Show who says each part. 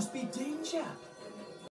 Speaker 1: must be danger.